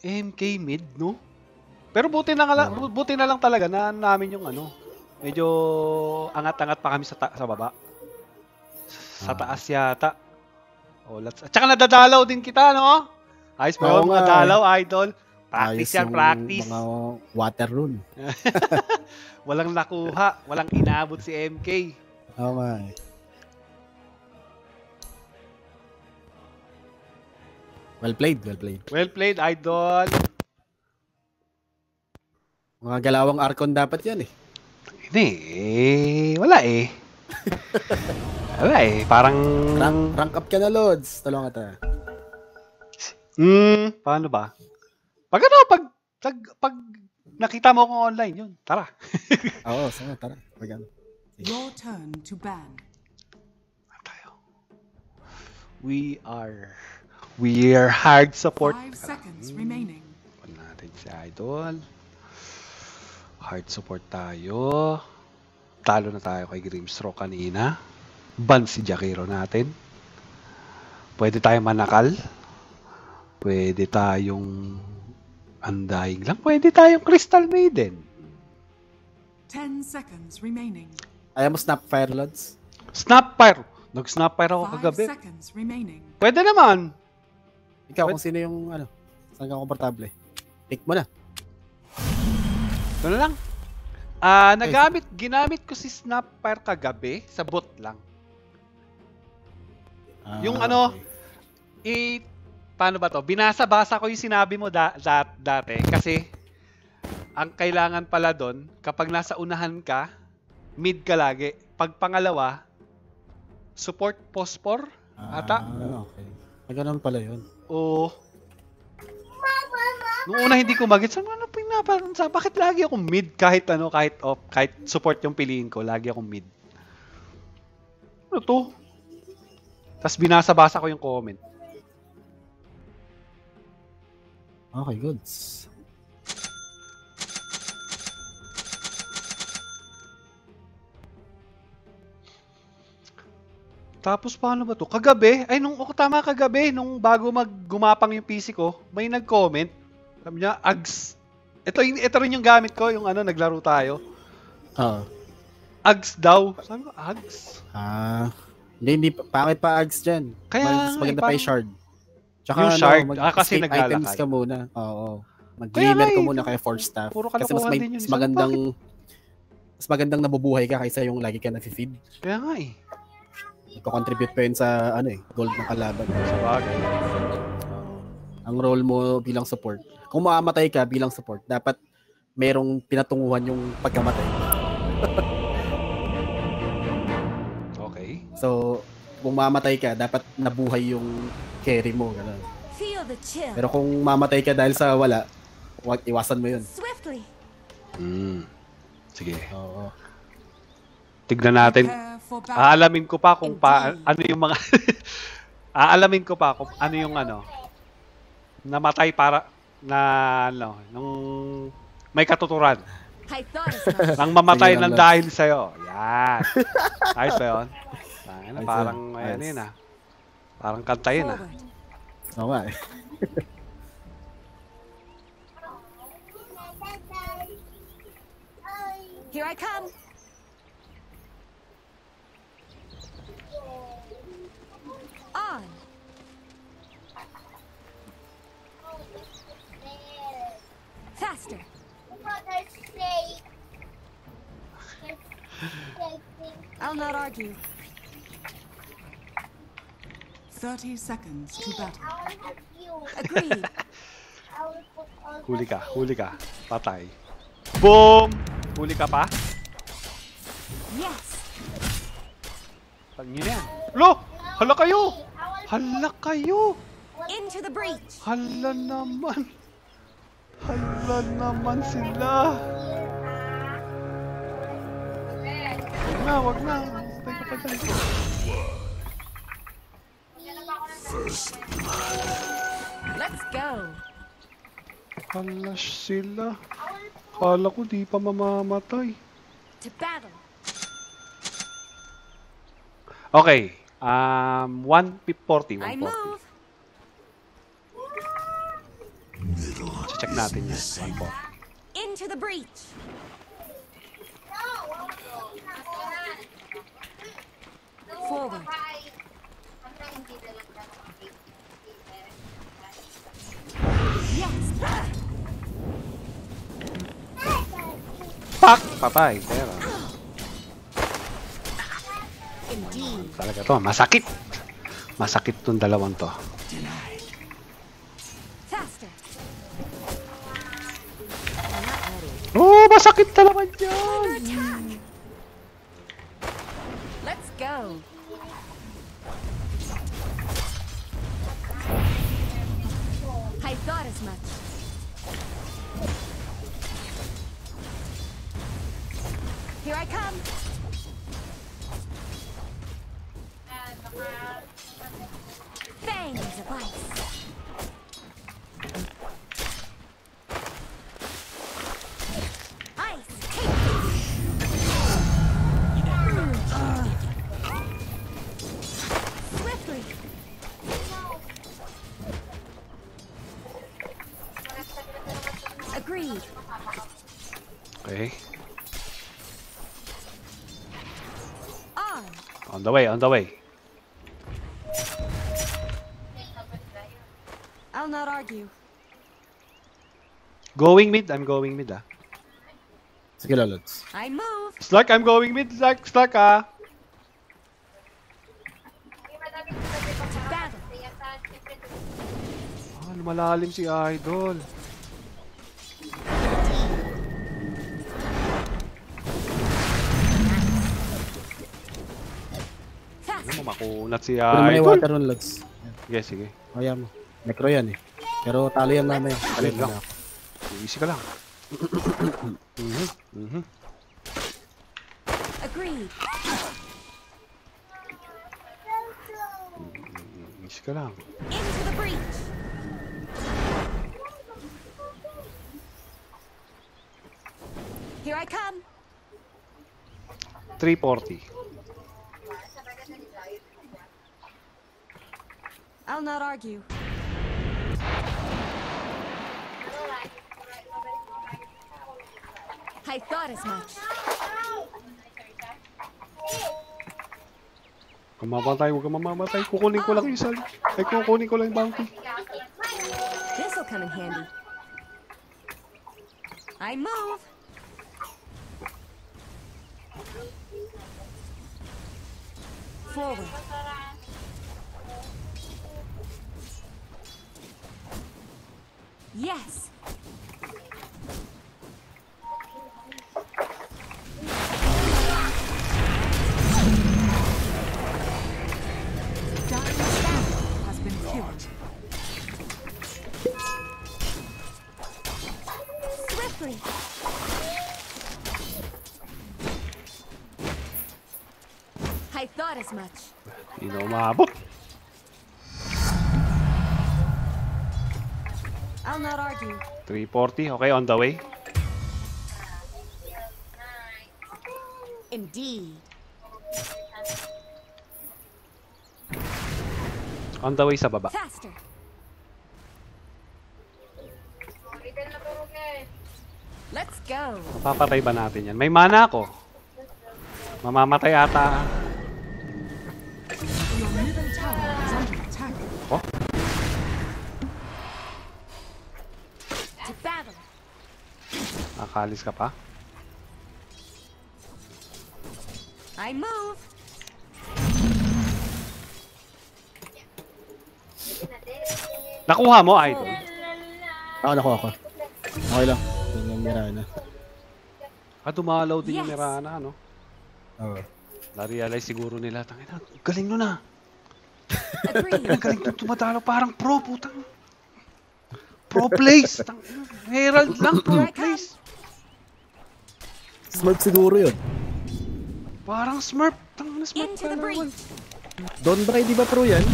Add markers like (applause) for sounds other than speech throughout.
MK mid, no? Pero buti na, nga, Oo. buti na lang talaga na namin yung ano. Medyo angat-angat pa kami sa, ta- sa baba. Sa Ah. taas yata. Oh, let's... At saka nadadalaw din kita, no? Ayos yun, mga dalaw, idol? Practice Ayos yan, yung practice. Mga water rune. (laughs) Walang nakuha, walang inabot si MK. Oo nga Well played, well played. Well played, idol. Mga galawang Archon dapat yan eh. Hindi, eh, wala eh. (laughs) wala eh, parang... Rank, rank up ka na, Lods. Tulungan kita. Hmm, paano ba? Pag ano, pag, pag, pag nakita mo ko online, yun, tara. (laughs) Oo, sige, tara. Pag ano. Your turn to ban. tayo. We are, we are hard support. Five seconds remaining. Pun natin si Idol. Hard support tayo. Talo na tayo kay Grimstroke kanina. Ban si Jakiro natin. Pwede tayong manakal. Pwede tayong undying lang. Pwede tayong Crystal Maiden. Ten seconds remaining. Ayaw mo snap fire, Lods? Snapfire. Nag-snapfire ako Five kagabi. seconds remaining. Pwede naman. Ikaw, What? kung sino yung ano, saan ka komportable? Pick mo na. Ito na lang. Ah, nagamit, ginamit ko si Snapfire kagabi sa bot lang. Ah, Yung ano, okay. I, paano ba to? Binasa-basa ko yung sinabi mo da, da- dati kasi ang kailangan pala doon, kapag nasa unahan ka, mid ka lagi. Pag pangalawa, support pospor ata. Ah, okay. Ah, ganun pala yun. O Nung una hindi ko magets, ano pinaparan sa bakit lagi ako mid kahit ano, kahit off, kahit support yung piliin ko, lagi akong mid. Ano to? Tapos binasa-basa ko yung comment. Okay, goods. Tapos paano ba to? Kagabi, ay nung oh, tama kagabi, nung bago maggumapang yung PC ko, may nag-comment. Sabi niya, Ags. Ito, ito rin yung gamit ko, yung ano, naglaro tayo. Oo. Ags daw. Sabi ko, Ags? Ah, hindi, hindi, pa- pangit pa ags dyan. Kaya Mas eh, maganda pa yung shard. Tsaka Yung ano, shard, mag- ah, kasi naglalakad. items ka muna. Oo. Mag-glimmer nga ka eh, muna kaya force staff. puro Kasi mas, may, mas magandang mas magandang nabubuhay ka kaysa yung lagi ka na-feed. Kaya nga eh. Nagko-contribute pa yun sa ano eh, gold ng kalaban. Sa bagay. Ang role mo bilang support. Kung mamamatay ka bilang support, dapat merong pinatunguhan yung pagkamatay. (laughs) Okay. So, kung mamatay ka, dapat nabuhay yung carry mo. Ganun. Feel the chill. Pero kung mamatay ka dahil sa wala, wag iwasan mo yun. Swiftly. Mm. Sige. Oo. Tignan natin. Aalamin ko pa kung pa, ano yung mga... (laughs) Aalamin ko pa kung ano yung ano. Namatay para na ano, nung may katuturan. (laughs) Nang mamatay ng dahil sa'yo. Yan. Ayos ba yun? Parang, ayan Ayos. yun ah. Parang kanta yun ah. Oo nga eh. Here I come. On. Faster. I'll not argue. 30 seconds to battle. Agreed. Huli ka, huli ka. Patay. Boom! Huli ka pa? Yes. Pag nyo na yan. Lo! Hala kayo! Hala kayo! Into the breach. Hala naman! Hala naman sila! Na, wag na. Patay ka pa dyan. Let's go. Hala sila. Kala ko di pa mamamatay. To battle. Okay. Um, 140. I 140. move. check natin yan. 140. Into the breach. Forward. Yes. Pak! Patay. Pero, Indeed. talaga to, masakit. Masakit tong dalawang to. Oh, masakit talaga yan. The way, on the way. I'll not argue. Going mid, I'm going mid ah. Sige, Lolods. I move. Slug, I'm going mid. Slug, slug ah. Ah, lumalalim si Idol. Makunat si Pero may Idol. water nun, Lods. Sige, sige. Kaya mo. Necro yan eh. Pero talo yan mamaya. Palit lang. Easy ka lang. (coughs) mhm, mhm. Agreed. Easy ka lang. Into the breach. Here I come. 340. I'll not argue. I thought as much. Kung mamatay, huwag kang mamamatay. Kukunin ko lang oh. yung sal. Ay, kukunin ko lang yung bounty. This'll come in handy. I move. Forward. Yes. Dire's battle has been killed. Swiftly. I thought as much. Hindi na umabot. Not argue. 340. Okay, on the way. Indeed. On the way sa baba. Faster. Let's go. Mapapatay ba natin yan? May mana ako. Mamamatay ata. Your middle tower is under attack. Oh, To battle. Nakalis ka pa. I move. Nakuha mo, idol. Ako, ako, ako. Okay lang. Yung yung Mirana. Ah, dumalaw din yung. Mirana, no? Oo. Na-realize siguro nila, tangina, galing nun ah. (laughs) Galing nung tumadalo, parang pro, putang. Pro place. Tang, Herald lang, pro place. Smurf siguro yun. Parang Smurf. Tang, na Smurf Into the. Don Bray, di ba pro yan?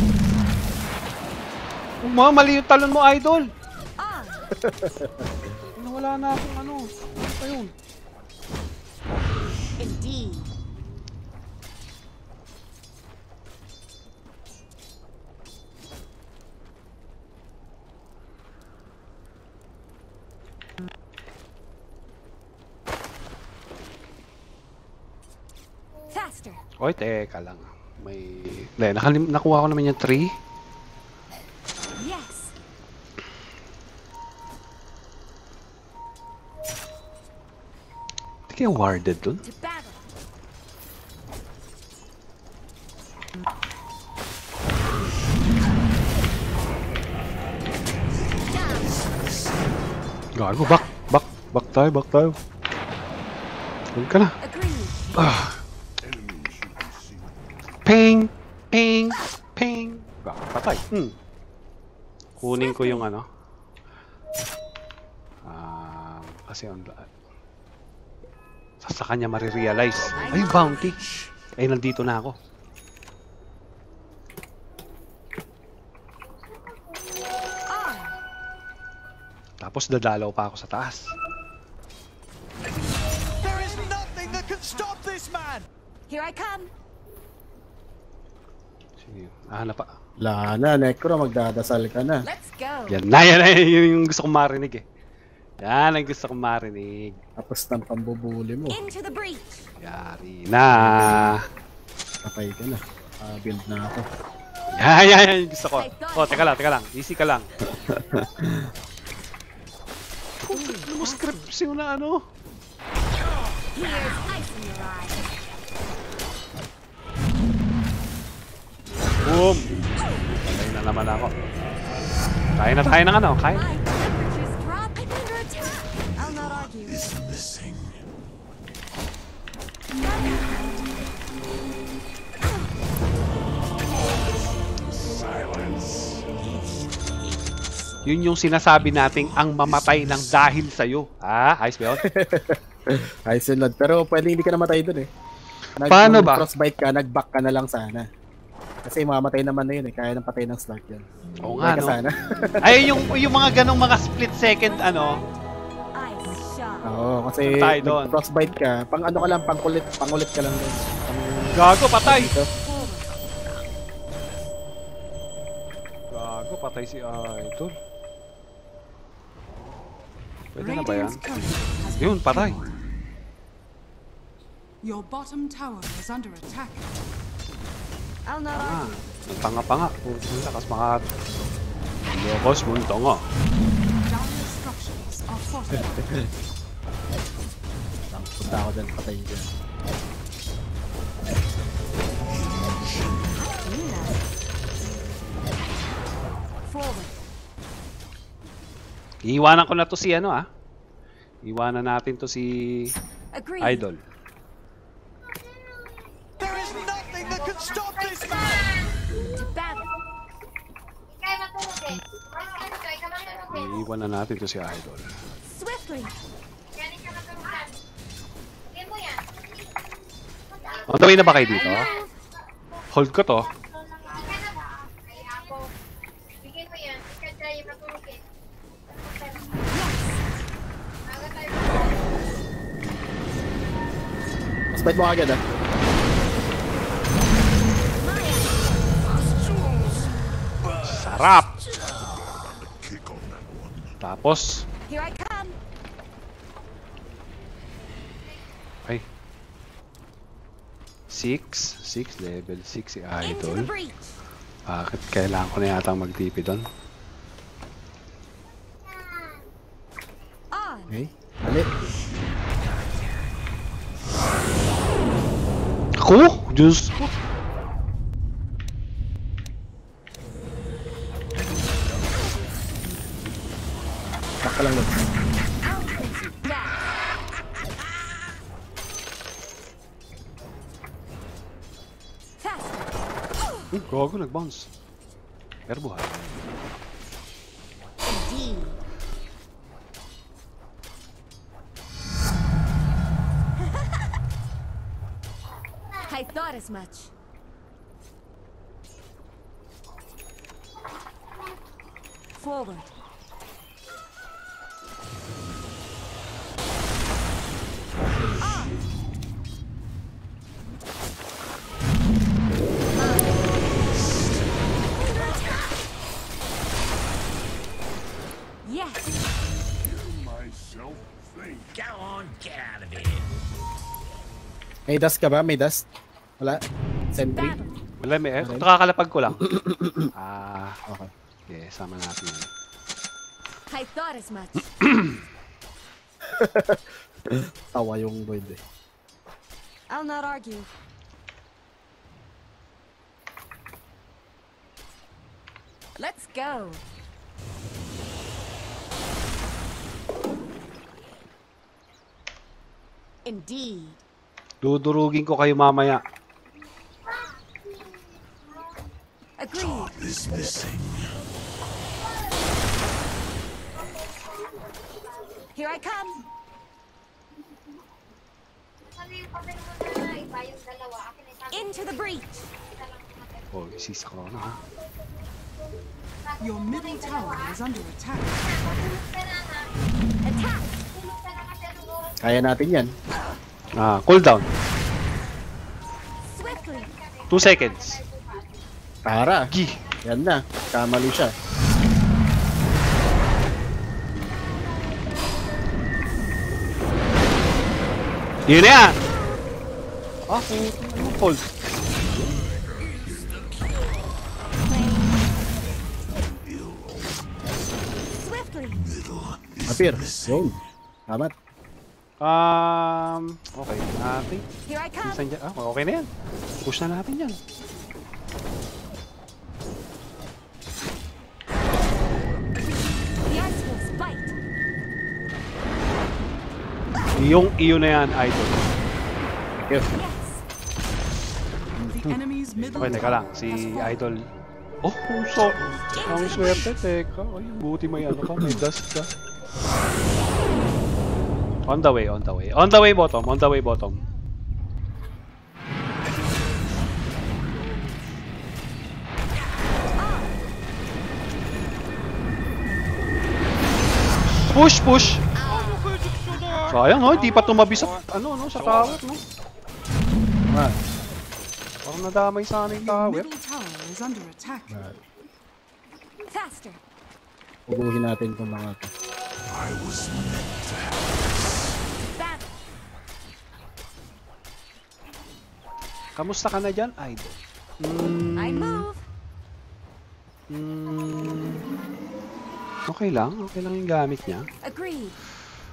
Mga mali yung talon mo, idol. On. Nawala na akong ano. Ano pa yun? Indeed. Oy, teka lang. May... Hindi, nakalim... nakuha ko naman yung tree. Yes. Hindi kaya warded dun? Gago, back, back, back tayo, back tayo. Huwag ka na. Ah. Ping, ping, ping. Gago, patay. Hmm. Kunin ko yung ano. Ah, kasi on sa, sa kanya marirealize. Ay, bounty. Ay, nandito na ako. Tapos dadalaw pa ako sa taas. There is nothing that can stop this man! Here I come. Ah, pa. Wala na, Necro, magdadasal ka na. Let's go. Yan na, yan na, (laughs) yun yung gusto kong marinig eh. Yan ang gusto kong marinig. Tapos ng pambubuli mo. Into the breach. Yari na. Patay ka na. Ah, build na ako. (laughs) Yan, yan, yan yung gusto ko. Oh, teka lang, teka lang. Easy ka lang. (laughs) Ano mo scripts yung na ano? Here's ice in your eye. Boom! Patay na naman ako. Kaya na tayo ng ano, kaya. Yun yung sinasabi nating ang mamatay ng dahil sa'yo. Ah, ayos ba yun? (laughs) Ay, sunod. Pero pwede hindi ka namatay dun eh. Nag- Paano ba? Crossbite ka, nag-back ka na lang sana. Kasi mamatay naman na yun eh. Kaya nang patay ng start yun. Oo nga, no? sana. (laughs) Ay, yung, yung mga ganong mga split second, ano. Oo, kasi doon. crossbite ka. Pang ano ka lang, pang kulit, pang ulit ka lang dun. Pang, gago, patay! dito. Gago, patay si Idol. Pwede na ba yan? Yun, patay. Your bottom tower is under attack. I'll not Ah, argue. nagpanga-panga. Putin lakas maka... Lokos mo nga. Are fortified. Lang, punta ako dyan, patay dyan. Iiwanan ko na to si ano ah. Iwanan natin to si. Idol. There is that can stop this man! To battle. Mas eh. Iiwanan natin to si Idol. Swiftly. On the way na ba kayo dito? Hold ko to. Ika na ba? Ay, ako. Bigyan mo yan. Ika Sarap! Tapos, Here I come. ay. 6, 6 level 6 si Idol. Bakit kailangan ko na yata mag-TP doon? On. Okay. Dali. Ako? Diyos ko. Hmm, gago, nag-bounce. Pero buhay. Indeed. I thought as much. Forward. May dust ka ba? May dust? Wala? Sentry? Wala, may, eh, Okay. nakakalapag ko lang. (coughs) ah, Okay. okay, sama natin yun. I thought as much. (coughs) Tawa yung Void eh. I'll not argue. Let's go. Indeed. Dudurugin ko kayo mamaya. Agreed. Here I come. Into the breach. Oh, na ha. Your middle tower is under attack. Attack. Kaya natin yan. Ah, cool down. Swiftly. 2 seconds. Para. Gi. Yan na. Kamali siya. Yun na yan! Ah, cold? Swiftly. Appear. Yun. Tamat. Um, okay. Natin. Here I come. Minsan dyan. Ah, okay na yan. Push na natin yan. Yung iyo na yan, idol. Yes. Okay, teka lang. Si idol. Oh, ang so, ang swerte, teka. Ay, buti may ano ka, may dust ka. On the way, on the way. On the way, bottom. On the way, bottom. Push, push! Sayang, no? Hindi pa tumabi sa, ano, no? Sa tower, no? Ah. Parang nadamay sana yung tower. middle tower is under attack. Faster. Ubuhin natin itong mga to. Battle. Kamusta ka na dyan, idol? Mm, I move. mm, okay lang. Okay lang yung gamit niya. Agreed.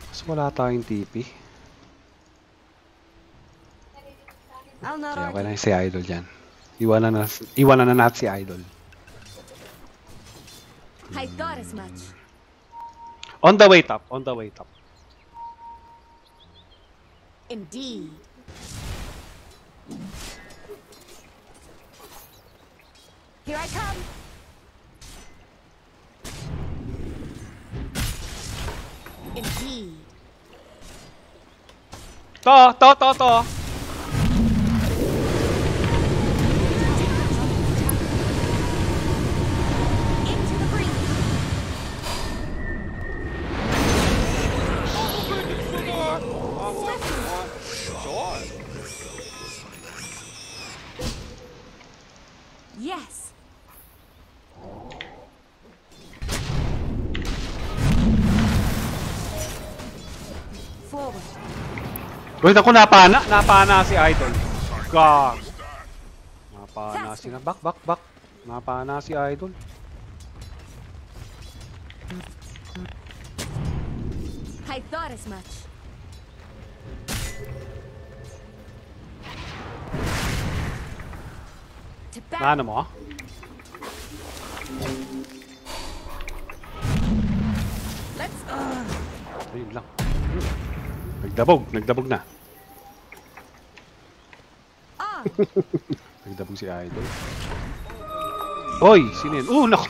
Kasi wala tayong TP. Kaya okay lang si idol dyan. Iwanan na, iwanan na natin si idol. I thought as much. On the way top. On the way top. Indeed. Here I come. Indeed. To! To! To! To! Into Yes. Forward. Wait ako, napana. Napana si idol. God. Napana si na. Back, back, back. Napana si idol. I thought as much. Naano mo? Let's. Uh, Ayun lang. Nagdabog. Nagdabog na. on. (laughs) Nagdabog si idol. Hoy! Sino yun? Uh, naku!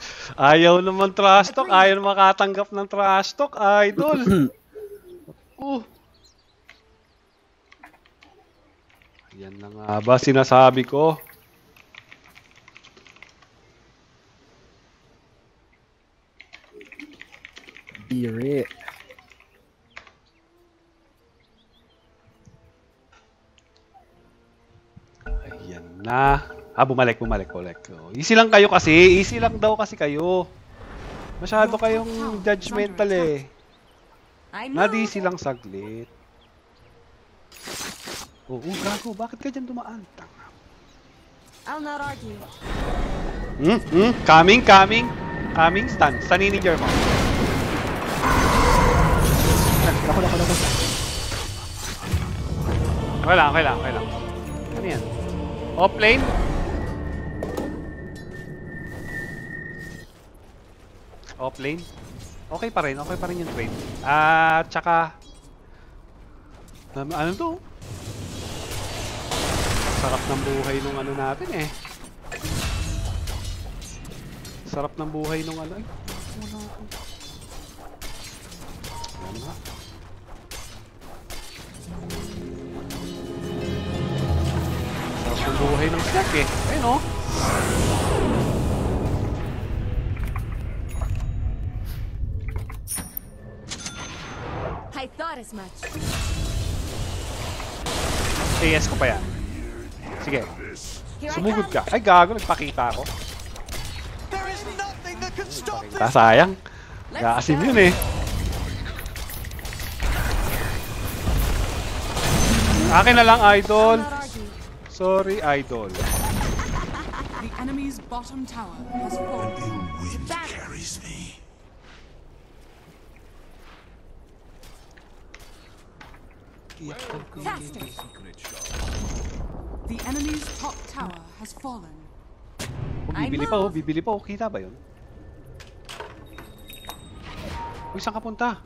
(laughs) Ayaw naman trash talk. Ayaw naman makatanggap ng trash talk, idol. (clears throat) uh. Yan na nga ba sinasabi ko? Beer it. Ayan na. Ah, bumalik, bumalik, bumalik. Oh, Easy lang kayo kasi. Easy lang daw kasi kayo. Masyado kayong judgmental eh. Nad-easy lang saglit. Oo, oh, gago. Bakit ka dyan dumaan? Tanga. I'll not argue. Hmm? Hmm? Coming, coming. Coming, stun. Stunin ni Jermo. Lako, lako, lako. Okay lang, okay lang, okay lang. Ano yan? Off lane? Off lane? Okay pa rin, okay pa rin yung trade. At tsaka... Ano, ano to? Sarap ng buhay nung ano natin eh. Sarap ng buhay nung ano. Ay, wala ako. Ayan. Sarap ng buhay ng snack eh. Ayun oh. I thought as much. CS ko pa yan. Sige, sumugod ka. Ay, gago, nagpakita ako. There is nothing that can stop Ta this. sayang. Gaasim yun eh. Akin na lang, I'll idol. Sorry, idol. The enemy's bottom tower has fallen. Battle. Faster. The enemy's top tower has fallen. Oh, bibili pa oh, bibili pa oh. Kita ba yun? Uy, saan ka punta?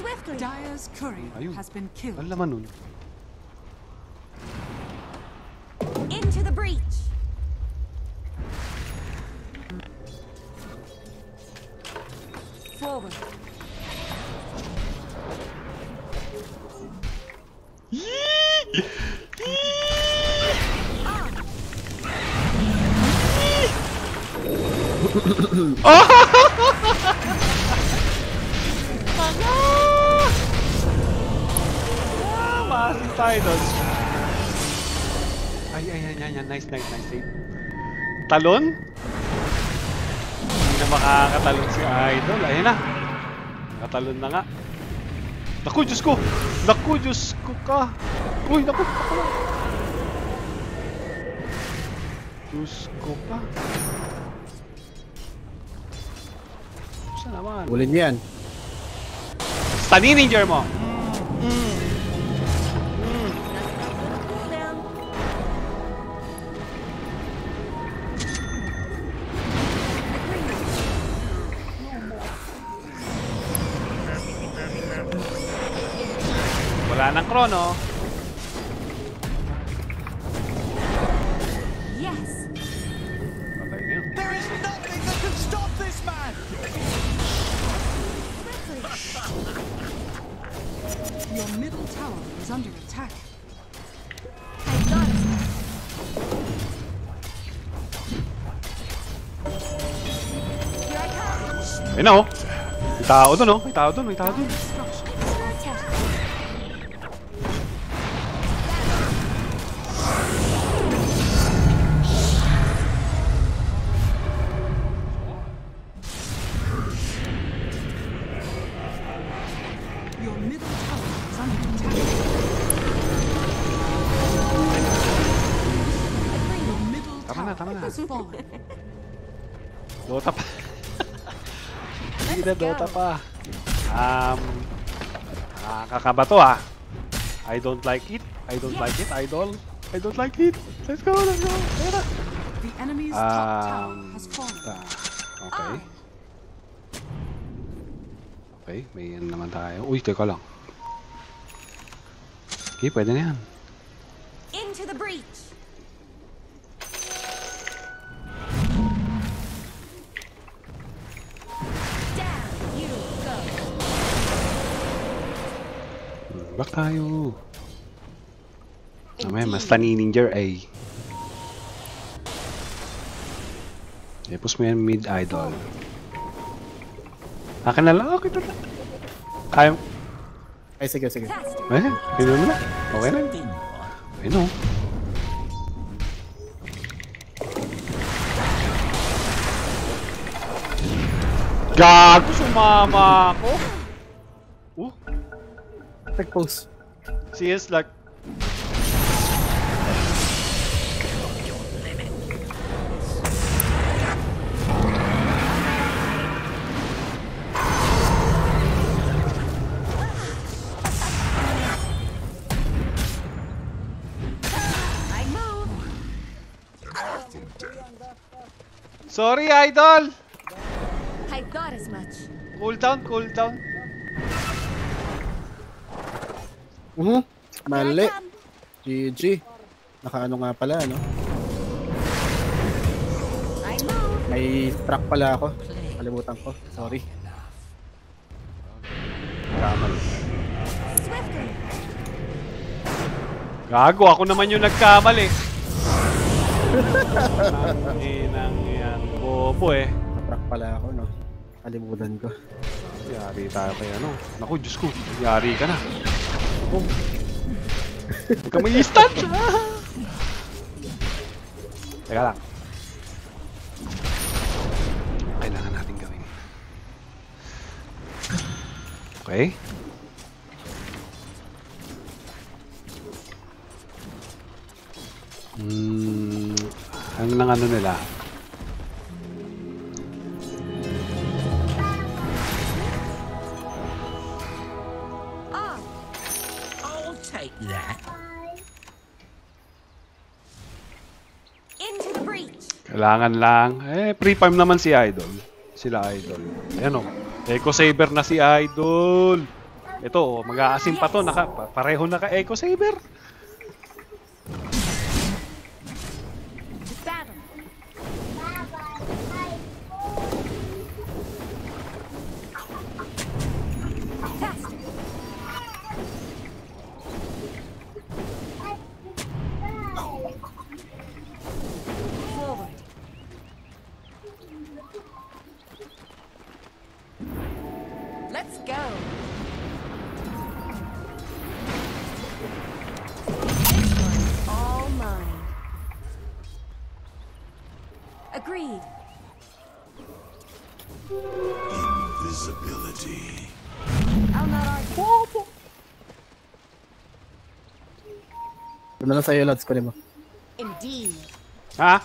Swiftly. Dyer's courier Ayun. has been killed. Ano laman nun? Into the breach. Forward. Massive titles. Ay, ay, ay, ay, ay, nice, nice, nice save. Talon? Hindi na makakatalon si Idol. Ayun na. Nakatalon na nga. Naku, Diyos ko! Naku, Diyos ko ka! Uy, naku! naku. Diyos ko ka. Saan naman? Ulin yan. Taninin, Jermo! Cool Wala nang krono. Yes. Patay na yun. There is nothing that can stop this man. Swiftly. Your middle tower is under attack. I thought as much. Here I come. Ayun na oh. May tao doon oh. May tao doon. May tao doon. Hindi na Dota pa. Um, nakakaba to ah. I don't like it. I don't like it, idol. I don't like it. Let's go, let's go. Na. The enemy's top tower Um, has fallen. ah, okay. Okay, may yan naman tayo. Uy, teka lang. Okay, pwede na yan. Into the breach. Back tayo. Mamaya, mas ninja ay. Ipos mo yan mid idol. Akin na lang, akin na lang. Kaya, Ay, sige, sige. Eh, kaya mo na. Okay na. Okay no. Gago, sumama ako. spectacles. She is like. Sorry, idol! I thought as much. Cool down, cool down. Mhm. Mali. GG. Nakaano nga pala, no? May track pala ako. Kalimutan ko. Sorry. Swiftly. Gago, ako naman yung nagkamali. Ang inang yan. Bobo eh. Track pala ako, no? Kalimutan ko. Yari tayo kay ano. Naku, Diyos ko. Yari ka na. Oh. Huwag ka mag-stand. Teka lang. Kailangan natin gawin. Okay. Hmm, ang nang ano nila? Kailangan lang. Eh, pre-farm naman si Idol. Sila Idol. Ayan o. Eco Saber na si Idol. Ito, oh, mag-aasim pa to. Naka, pa- pareho naka Eco Saber. Na sa'yo, lads. Kunin mo. Indeed. Ha?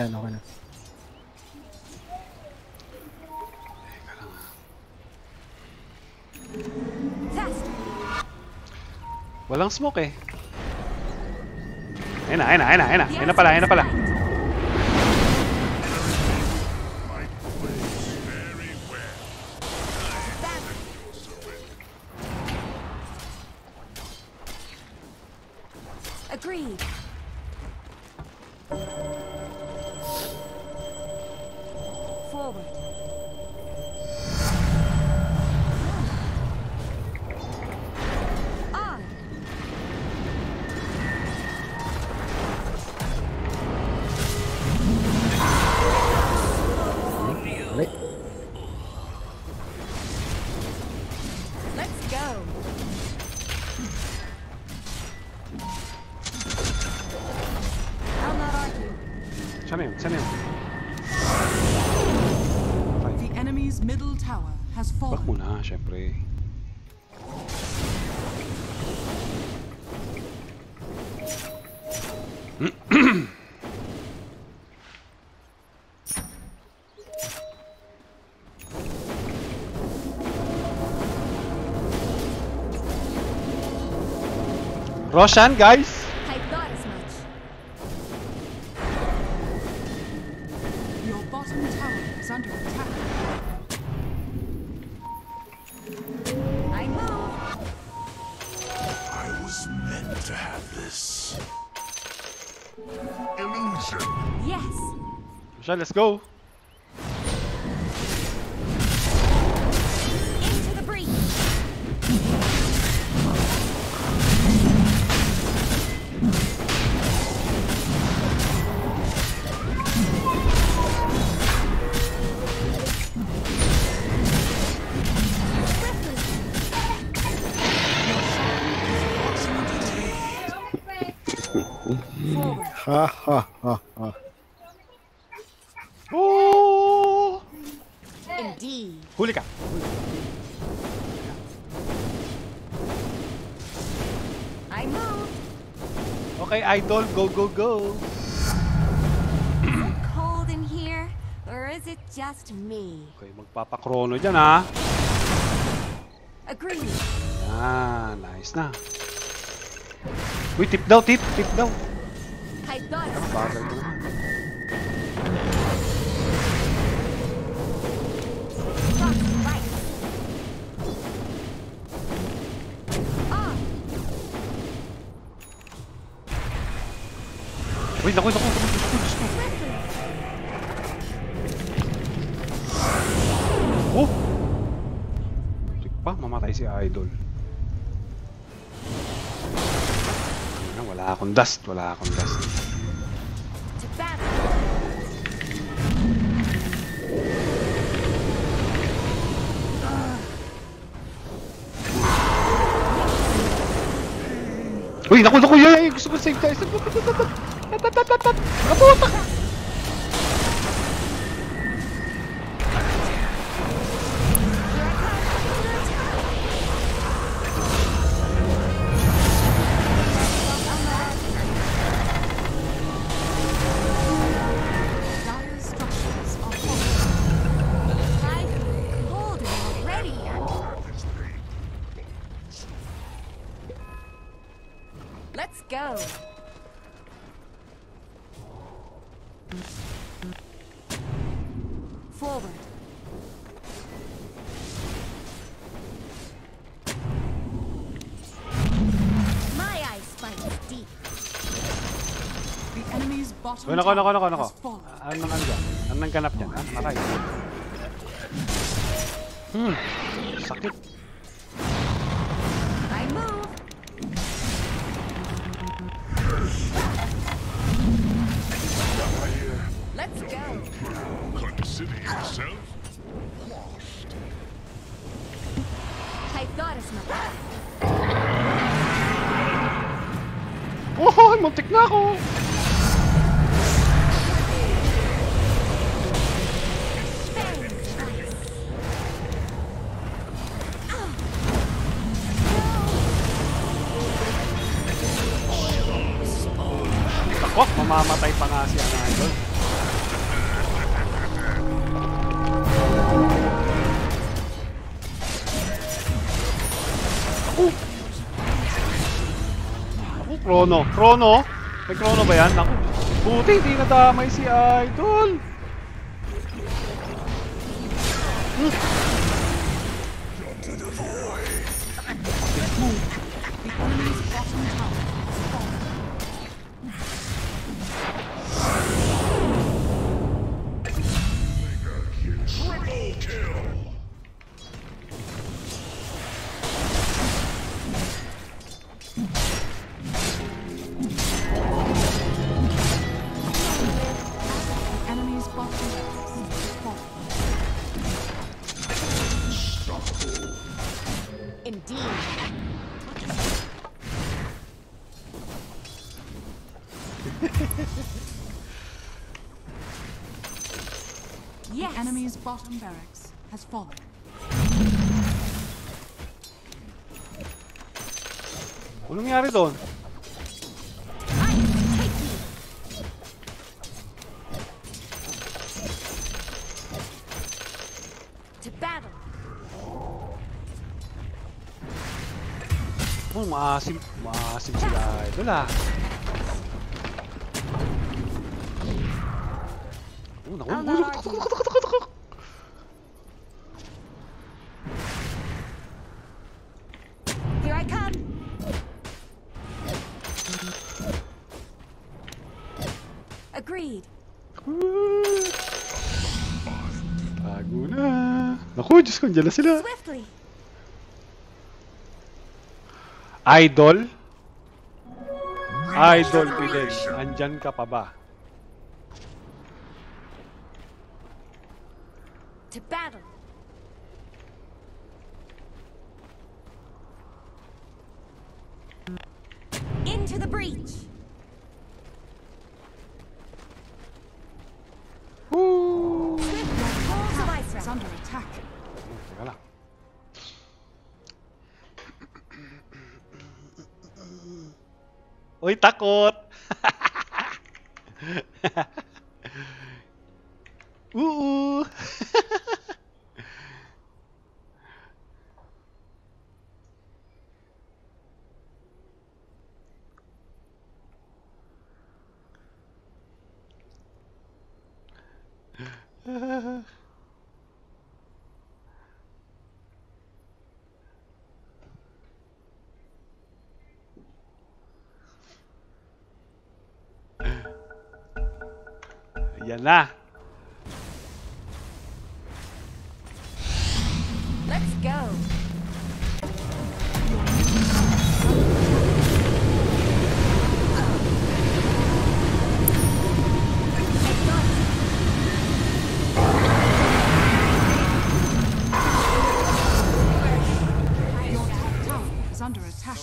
Yan, okay na. Walang smoke eh. Ayun na, ayun na, ayun na, ayun na. Ayun na pala, ayun na pala. Agreed. Sana yun, sana yun. The enemy's middle tower has Back fallen. muna, syempre. (clears throat) Roshan, guys! Was meant to have this. Illusion. Yes. Roshan, let's go! Into the breach. Ha, ha, ha, ha. Oh! Indeed. Huli ka! I move. Okay, Idol, go, go, go! Cold in here, or is it just me? Okay, magpapakrono dyan ha. Agreed. Ah, nice na. Uy, tip daw, tip, tip daw. Bagal mo. Uy, naku, naku, naku, naku, naku. Oh! Sige pa, mamatay si Idol. Ano, wala akong dust, wala akong dust. Uy, naku, naku, yay, gusto ko save tayo. Kaputak! Dire Uy, nako, nako, nako, nako. fallen. Ano dyan? Ano nang ganap dyan? Ha? Maray. Hmm. Sakit. I move. Let's go. Consider yourself I thought as much. Oh, muntik na! Ako, Chrono. Chrono? May Chrono ba yan? Ako, buti hindi nadamay si Idol. The enemy's bottom barracks has fallen. Ano nangyari doon? Oh, maasim. Maasim si Idol ah. Oh, naku. Naku, naku, naku, naku, naku. Naku, Diyos ko, sila. Idol? Idol Fidel, andyan ka pa ba? To battle. Into the breach. Uy, takot! Oo! Yan na. Let's go. Your top tower is under attack.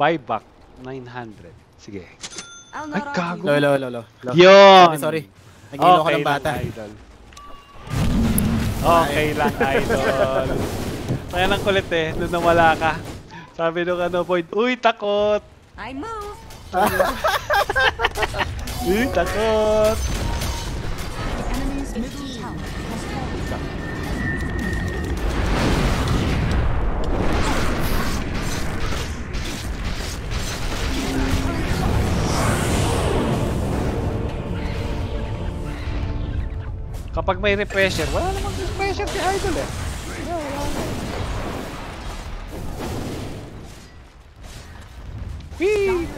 Buyback 900. Sige. Ay, gago. argue. Lolo, lolo, lolo. Yun! Sorry, sorry. Nag-ilo Okay ng bata. lang, idol. Okay lang, idol. Kaya nang kulit eh, nung nawala ka. Sabi nung ano, point, uy, takot! I move. Has fallen. Kapag may repressure, wala namang repressure si idol eh. Wala, wala. Whee!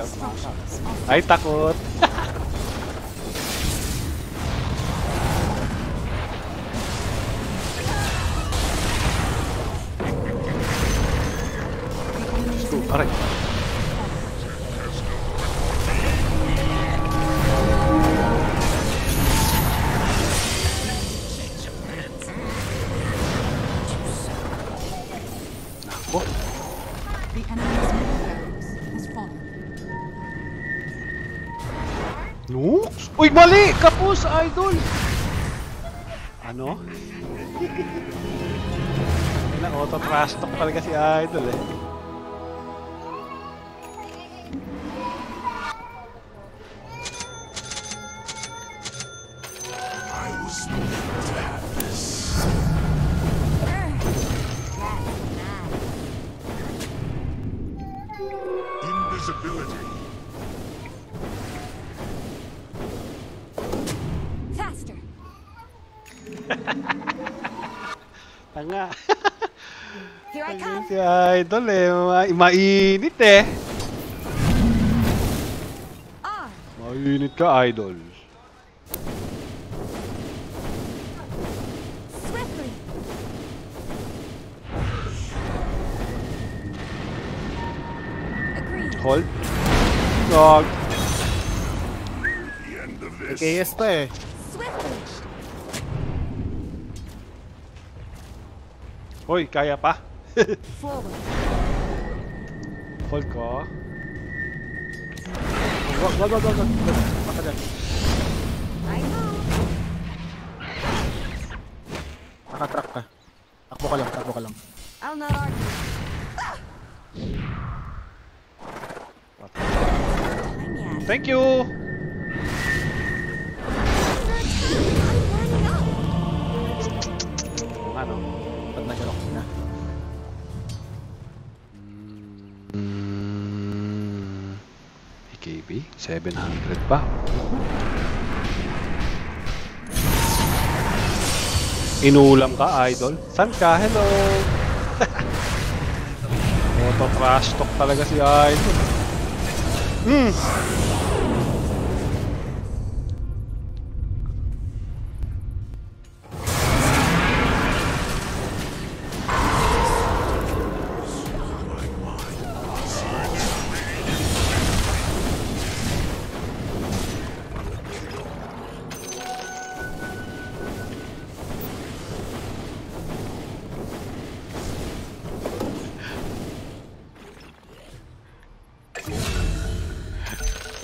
Ay, takot. (laughs) Aray. Kapos, idol! Ano? na auto trash talk talaga si idol eh. Idol eh. Ma- mainit eh. Mainit ka, idol. Hold. Dog. This. KS pa eh. Hoy, kaya pa? Ko. Wag, wag, wag, wag, wag. Move. Nakatrack ka. Takbo ka lang, takbo ka lang. I'll not argue. Thank you! EKB? 700 pa. Inulam ka, idol? San ka? Hello! (laughs) Auto trash talk talaga si idol. Hmm.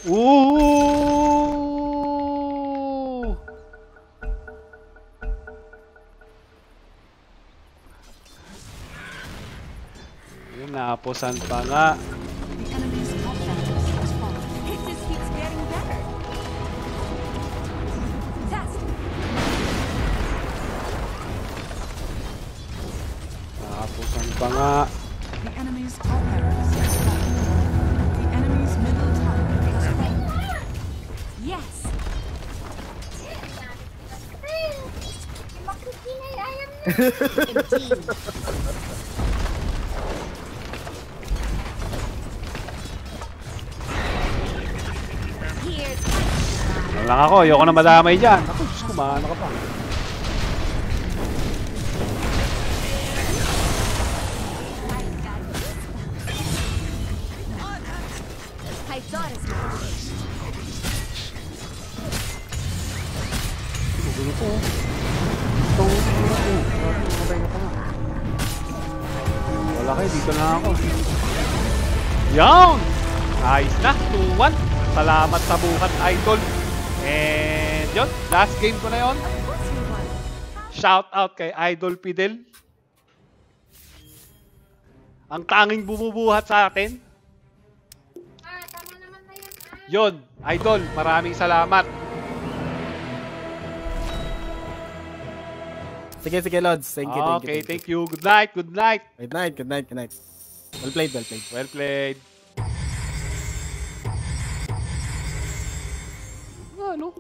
Ooh! Yun, naaposan pa nga. Ako, ayoko na madamay dyan. Ako, Diyos ko, maano ka pa. Gulo ko. Ito. Matay ka pa. Wala kayo, dito na ako. Yan! Ayos na, 2-1. Salamat sa buhat, idol. And yun, last game ko na won. Shout out kay Idol Fidel. Ang tanging bumubuhat sa atin. Ah, tama naman na. Ah. Yon, Idol, maraming salamat. Sige, sige, Lods. Thank you, thank you. okay, thank you. Good night, good night. Good night, good night, good night. Well played, well played. Well played. Ano?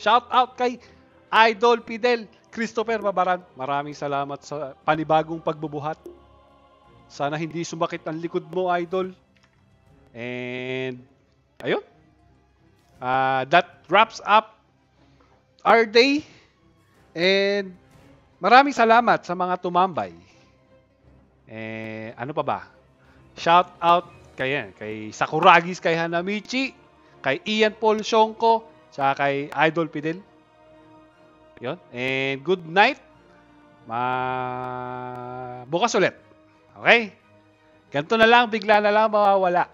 Shout out kay Idol Fidel Christopher Babaran. Maraming salamat sa panibagong pagbubuhat. Sana hindi sumakit ang likod mo, Idol. And, ayun. Ah, that wraps up our day. And, maraming salamat sa mga tumambay. Eh, ano pa ba? Shout out kay, kay Sakuragis, kay Hanamichi, kay Ian Paul Shonko, sa kay Idol Fidel. Yun. And good night. Ma... Bukas ulit. Okay? Ganito na lang, bigla na lang mawawala.